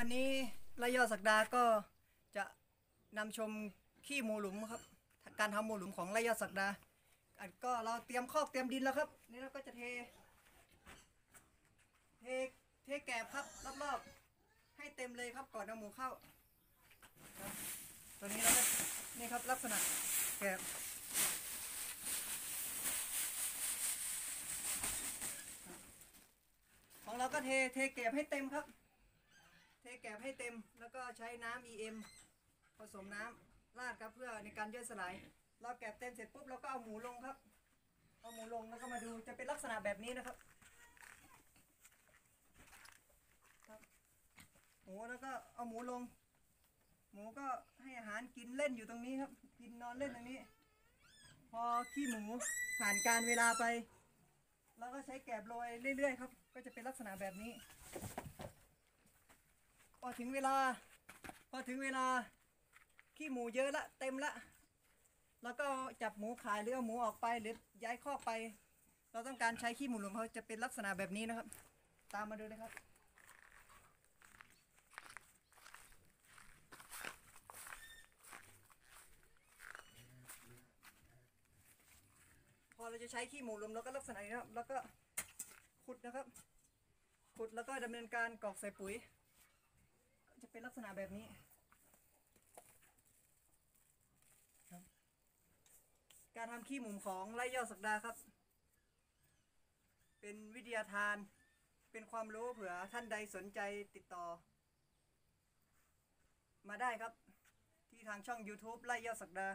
วันนี้ระยอดสักดาก็จะนำชมขี้หมูหลุมครับ การทำหมูหลุมของระยอดสักดาอันก็เราเตรียมคอกเตรียมดินแล้วครับ นี่เราก็จะเท เทเทแกบครับรอบๆให้เต็มเลยครับก่อนเอาหมูเข้าตัวนี้เราก็นี่ครับลักษณะแกบของเราก็เทเทแกบให้เต็มครับ แกบให้เต็ม แล้วก็ใช้น้ำ EM ผสมน้ำราดครับเพื่อในการย่อยสลาย เราแกบเต็มเสร็จปุ๊บเราก็เอาหมูลงครับ เอาหมูลงแล้วก็มาดูจะเป็นลักษณะแบบนี้นะครับครับหมูแล้วก็เอาหมูลง หมูก็ให้อาหารกินเล่นอยู่ตรงนี้ครับ กินนอนเล่นตรงนี้ พอขี้หมูผ่านการเวลาไป แล้วก็ใช้แกบโรยเรื่อยๆครับ ก็จะเป็นลักษณะแบบนี้ พอถึงเวลา พอถึงเวลา ขี้หมูเยอะละเต็มละ แล้วก็จับหมูขายหรือเอาหมูออกไปหรือย้ายคอกไป เราต้องการใช้ขี้หมูหลุมเขาจะเป็นลักษณะแบบนี้นะครับ ตามมาดูเลยครับพอเราจะใช้ขี้หมูรวมแล้วก็ลักษณะนี้นะครับแล้วก็ขุดนะครับ ขุดแล้วก็ดำเนินการกรอกใส่ปุ๋ย จะเป็นลักษณะแบบนี้ครับการทำขี้หมุมของไร่ยอดสักดาครับ เป็นวิทยาทาน เป็นความรู้เผื่อท่านใดสนใจติดต่อ มาได้ครับ ที่ทางช่อง YouTube ไร่ยอดสักดา